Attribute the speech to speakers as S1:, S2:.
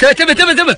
S1: Teme teme teme.